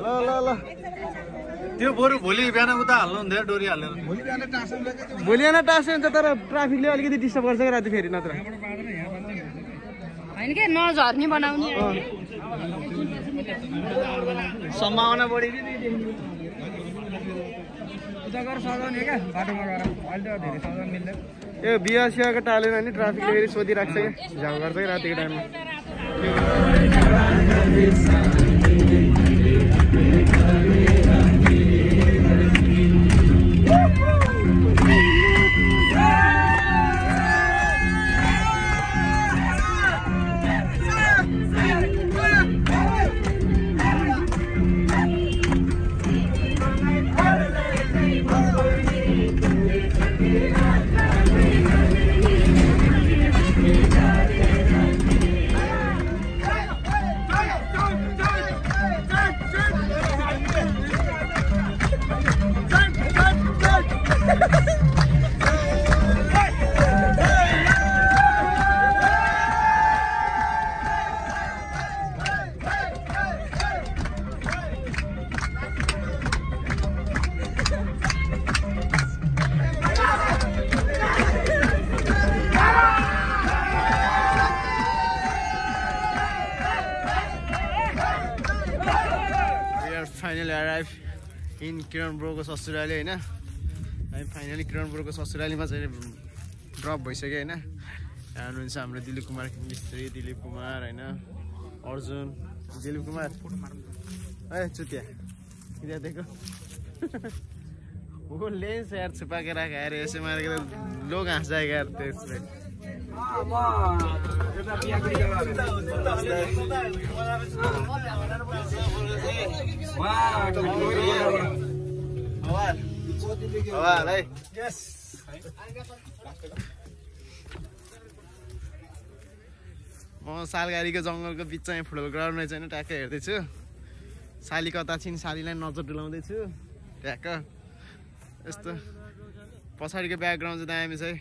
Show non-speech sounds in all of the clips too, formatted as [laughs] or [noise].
ल ल ल. त्यो बरु भोलि बिहान उता हाल्नु हुन्थ्यो डोरी हालेर। भोलि आएर टाँसो हुन्छ तर ट्राफिकले अलिकति डिस्टर्ब गर्छ कि राति फेरि नत्र। होइन कि नझर्ने बनाउने। सम्भावना बढी कि यो बिहा सिहाको टालेन भने ट्राफिकले फेरि सोधिराख्छ कि झ्याउ गर्छ कि रातिको टाइममा। Baby, come. In किरण ब्रोको ससुराली होइन हामी फाइनली किरण ब्रोको ससुरालीमा चाहिँ ड्रप भइसक्यो होइन यहाँ हुनुहुन्छ हाम्रो दिलीप कुमार मिस्त्री दिलीप कुमार होइन अर्जुन दिलीप कुमार ए चुतिया किन दिएको वो लेन्स यार छुपा के राख यार ऐसे मारे के तो लोग हंस जाएगा यार तेज म सालगारीको जङ्गलको बिचमा यहाँ फुटबल ग्राउन्डमा चाहिँ ट्याक्क हेर्दैछु। साली कता छिन् सालीलाई नजर डुलाउँदैछु। ट्याक्क। यस्तो। पछाडिको ब्याकग्राउन्ड चाहिँ दामी छ है।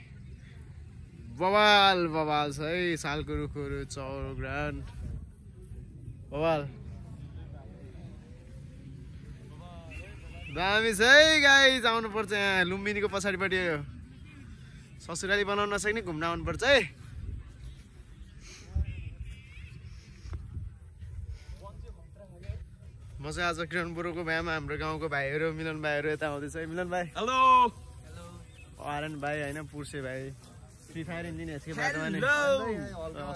बवाल बवाल छ है सालको रुखहरू चौरो ग्राउन्ड बवाल। दामी छ है गाई आउनुपर्छ यहाँ। लुम्बिनीको पछाडिपट्टि ससुराली बनाउन नसक्ने घुम्न आउनुपर्छ है। म चाहिँ आज किरण बुढोको बिहामा हाम्रो गाउँको भाइहरू मिलन भाइहरू यता आउँदैछ है। मिलन भाइ। हेलो आर्यन भाइ होइन पुर्से भाइ। फ्री फायर इन्जिन हेस्के बाटोमा नि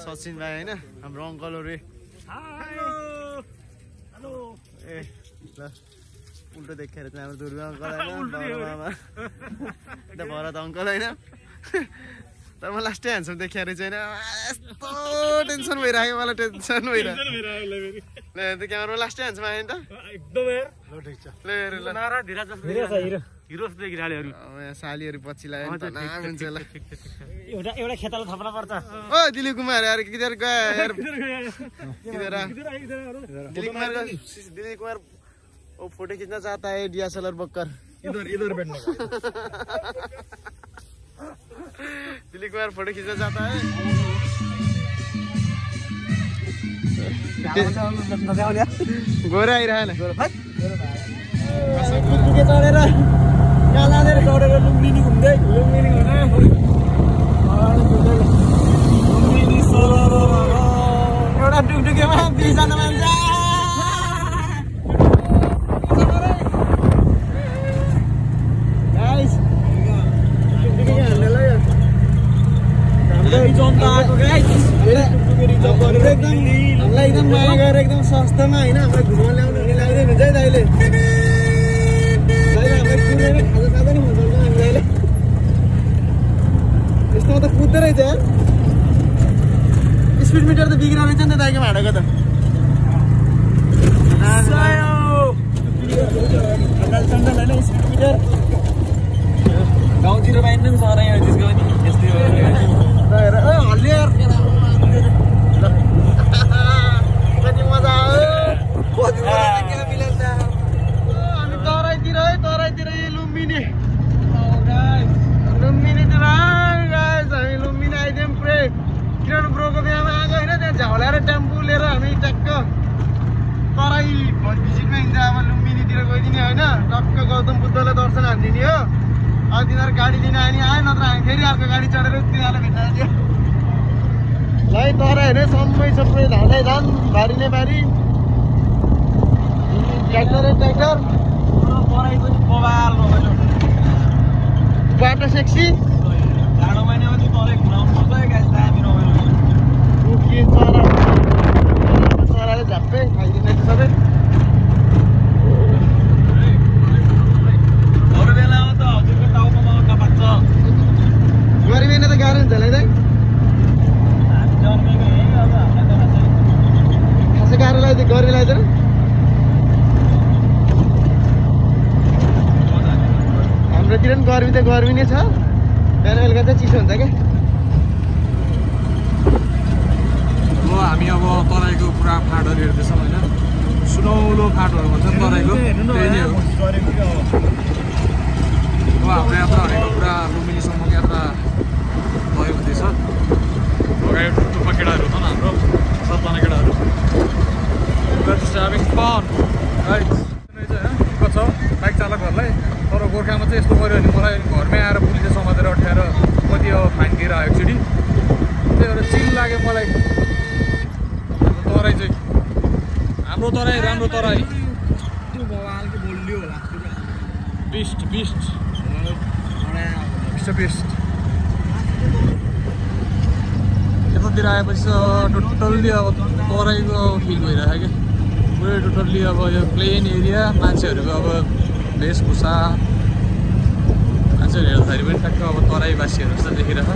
सचिन भाइ होइन हाम्रो अङ्कलहरू। ए ल। उल्टो देखेर चाहिँ हाम्रो दुर्गा अङ्कल होइन [laughs] [laughs] भरत अङ्कल होइन। [laughs] तर म लास्टै ह्यान्डसम्म देखेर चाहिँ होइन यस्तो टेन्सन भइरहेको मलाई टेन्सन भइरहेको। क्यामेरामा लास्टै ह्यान्डसम्म आयो नि त। देखिरहेको सालीहरू पछि लाग्यो नि त नाम हुन्छ ल एउटा एउटा खेताला थप्न पर्छ। ओ दिलीप कुमार यार किधर गया यार? किधर आ? दिलीप कुमार। दिलीप कुमार वो फ़ोटो खींचना चाहता है डीएसएलआर बक्कर। इधर इधर बैठने का। दिलीप कुमार फ़ोटो खींचना चाहता है? गोरा चढेर चढेर लुम्बिनी घुम्दै लुम्बिनी एउटा टुकटुकेमा दुईजना मान्छे हामीलाई एकदम माया गरेर एकदम सस्तामा होइन हामीलाई घुमाउनु ल्याउनु मिलाइदिनु हुन्छ है हामीलाई कुदेर खाजा खाँदा नि हुन्छ नि हामी दाइले यस्तोमा त कुद्दो रहेछ यार स्पिड मिटर त बिग्रेर रहेछ नि त दाइको भाँडाको त होइन स्पिड मिटर गाउँतिर पाइँदैन नि सर यहाँ त्यसको पनि यस्तै हो ल। कति मजा आयो हामी तराईतिर है तराईतिर यही लुम्बिनी लुम्बिनीतिर guys, हामी लुम्बिनी आइदियौँ पुरै किरण ब्रोको बिहामा आएको होइन त्यहाँ झौलाएर टेम्पो लिएर हामी ट्याक्क भिजिटमा हिँड्दा अब लुम्बिनीतिर गइदिने होइन टक्क गौतम बुद्धलाई दर्शन हानिदिने हो अब तिनीहरू गाडी लिन आयो नि आयो नत्र हामी फेरि अर्को गाडी चढेर तिनीहरूलाई भेट्न जान्थ्यो ल है तराईहरू सबै सबै धाँदै धान भारी नै भारी ट्र्याक्टर ट्र्याक्टर। तराईको चाहिँ बबाल बाटो सेक्सी। घुमाउनु पर्छ है दामी रमाइलो के चरा चराले झ्याप्पै खाइदिँदैछ सबै। अरू बेलामा त। हजुरको टाउकोमा नपाक्छ गर्मी महिना त गाह्रो हुन्छ होला है खासै गाह्रो लाग्दैन गर्मी लाग्दैन हाम्रोतिर पनि गर्मी त गर्मी नै छ बिहान बेलुका चाहिँ चिसो हुन्छ क्या हामी अब तराईको पुरा फाँटहरू हेर्दैछौँ होइन सुनौलो फाँटहरू भन्छ तराईको त्यही नै हो अब हाम्रो यात्रा भनेको पुरा लुम्बिनीसम्मको यात्रा भयो हुँदैछ अगाडि टुप्पा केटाहरू छ हाम्रो सातजना केटाहरू दुःख छ बाइक चालकहरूलाई तर गोर्खामा चाहिँ यस्तो गऱ्यो भने मलाई घरमै आएर पुलिसले समातेर अठाएर कति अब फाइन दिएर आयो एकचोटि त्यही भएर चिल लाग्यो मलाई हाम्रो तराई चाहिँ हाम्रो तराई राम्रो तराई बिस्ट बिस्ट बिस्ट यतातिर आएपछि त टोटल्ली अब तराईको फिल भइरहेछ क्या। पुरै टोटल्ली अब यो प्लेन एरिया मान्छेहरूको अब वेशभूषा मान्छेहरू हेर्दाखेरि पनि ठ्याक्क अब तराईवासीहरू जस्तो देखिरहेछ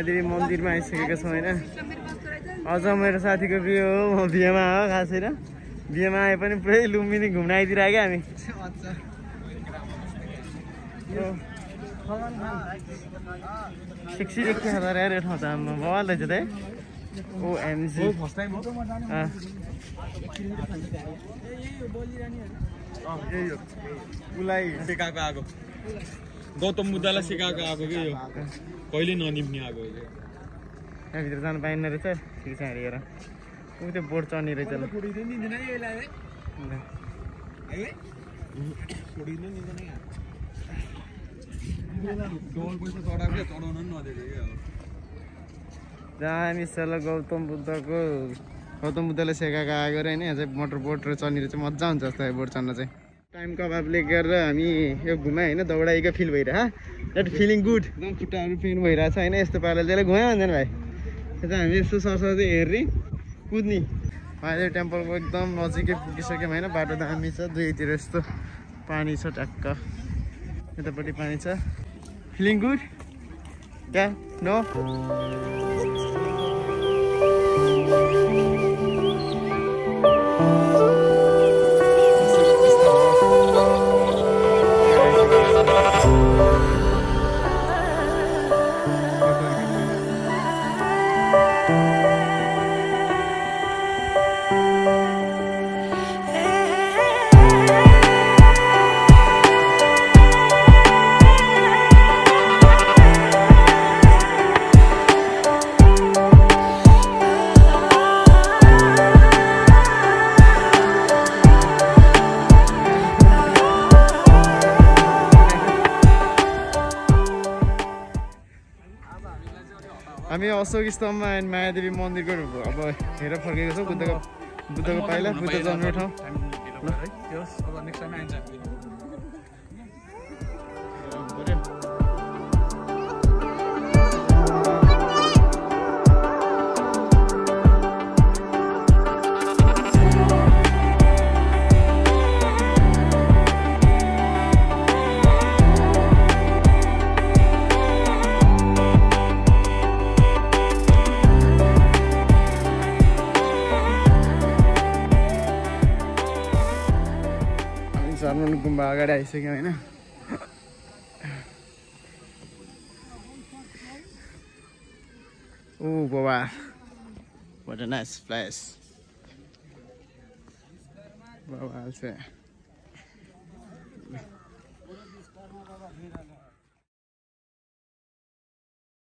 महादेवी मन्दिरमा आइसकेका छौँ होइन। अझ मेरो साथीको बिहे हो म बिहेमा हो खास होइन बिहेमा आए पनि पुरै लुम्बिनी घुम्न आइदिएर क्या हामी। सेक्सी देख्छ होला यार यो ठाउँ त आम्मा बवाल रहेछ त है। ओएमजी उसलाई सिकाएको आएको गौतम बुद्धलाई सिकाएको आएको कि यो कहिले ननिम्ने आएको हो कि? यहाँभित्र जानु पाइन्न रहेछ। ठिक छ हेरेर ऊ त्यो बोर्ड चढ्ने रहेछ जहाँ हामी सल गौतम बुद्धको। गौतम बुद्धले सेकाएको आएको होइन यहाँ चाहिँ मोटर बोटहरू चढ्ने चाहिँ मजा हुन्छ जस्तो बोट चढ्न चाहिँ। टाइम कबाबले गरेर हामी यो घुमायो होइन दौडाइको फिल भइरह द्याट फिलिङ गुड एकदम खुट्टाहरू पेन भइरहेको छ होइन? यस्तो पाराले त्यसलाई घुमायो भन्दैन भाइ। यता हामी यस्तो सरसर हेर्ने कुद्ने। अहिले टेम्पलको एकदम नजिकै पुगिसक्यौँ होइन? बाटो दामी छ दुईतिर यस्तो पानी छ ट्याक्क। यतापट्टि पानी छ। फिलिङ गुड क्या? नो हामी अशोक स्तम्भ एन्ड मायादेवी मन्दिरको अब हेरेर फर्केको छौँ बुद्धको बुद्धको पाइला बुद्ध जन्मेको ठाउँ झर्मन गुम्बा अगाडि आइसक्यौँ होइन ओ बाबा वाट अ नाइस प्लेस बाबा